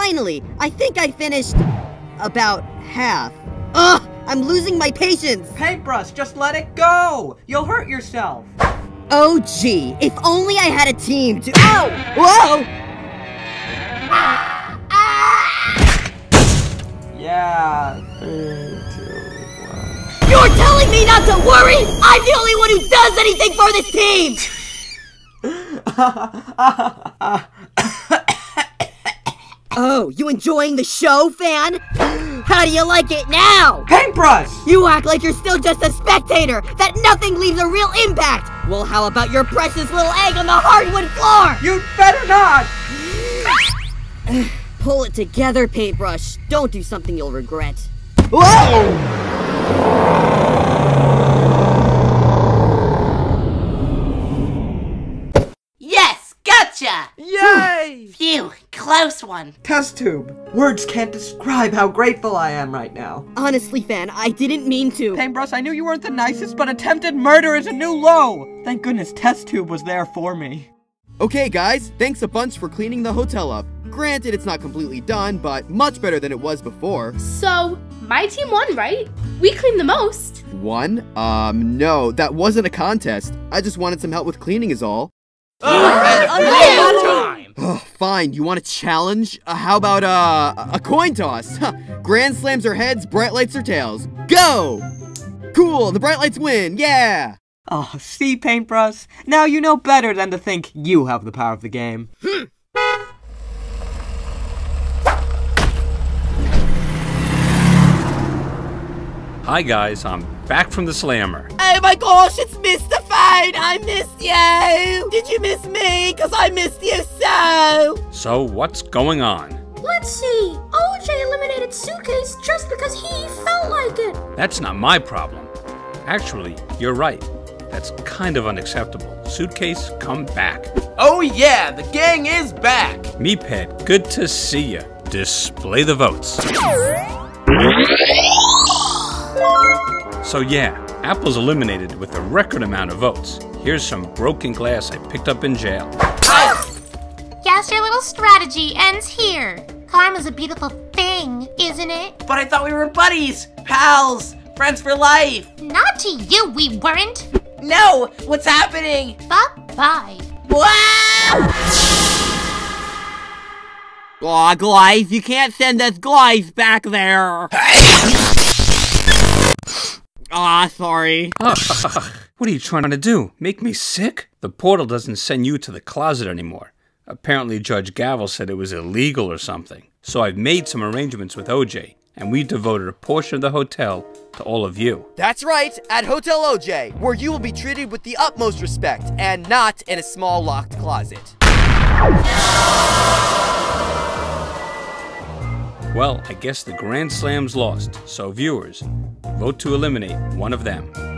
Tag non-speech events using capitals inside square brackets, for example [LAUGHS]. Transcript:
finally! I think I finished about half. Ugh! I'm losing my patience! Paintbrush, just let it go! You'll hurt yourself! Oh gee, if only I had a team to- Ow! Whoa! Yeah, three, two, one. You're telling me not to worry? I'm the only one who does anything for this team! [LAUGHS] you enjoying the show, fan? [GASPS] How do you like it now? Paintbrush! You act like you're still just a spectator, that nothing leaves a real impact! Well, how about your precious little egg on the hardwood floor? You'd better not! [SIGHS] Pull it together, paintbrush. Don't do something you'll regret. Whoa! Yay! Phew, close one. Test tube. Words can't describe how grateful I am right now. Honestly, fan, I didn't mean to. Paintbrush, I knew you weren't the nicest, but attempted murder is a new low! Thank goodness Test Tube was there for me. Okay, guys, thanks a bunch for cleaning the hotel up. Granted, it's not completely done, but much better than it was before. So, my team won, right? We cleaned the most. One? Um, no, that wasn't a contest. I just wanted some help with cleaning, is all. Time! Ugh, fine, you want a challenge? Uh, how about, uh, a coin toss? [LAUGHS] Huh. Grand slams or heads, bright lights or tails. Go! Cool, the bright lights win, yeah! Oh, see, Paintbrush? Now you know better than to think you have the power of the game. [LAUGHS] Hi guys, I'm back from the slammer. Oh my gosh, it's Mr. Phone! I missed you! Did you miss me? Because I missed you so! So what's going on? Let's see. OJ eliminated Suitcase just because he felt like it. That's not my problem. Actually, you're right. That's kind of unacceptable. Suitcase, come back. Oh yeah, the gang is back! MePad, good to see you. Display the votes. [LAUGHS] So yeah, Apple's eliminated with a record amount of votes. Here's some broken glass I picked up in jail. Oh! Guess your little strategy ends here. Karma's a beautiful thing, isn't it? But I thought we were buddies, pals, friends for life. Not to you, we weren't. No, what's happening? Bye bye. Wow! Aw, Glyce, you can't send us Glyce back there. [LAUGHS] Aw, sorry. what are you trying to do? Make me sick? The portal doesn't send you to the closet anymore. Apparently, Judge Gavel said it was illegal or something. So I've made some arrangements with OJ, and we devoted a portion of the hotel to all of you. That's right, at Hotel OJ, where you will be treated with the utmost respect and not in a small locked closet. Well, I guess the Grand Slam's lost, so viewers, vote to eliminate one of them.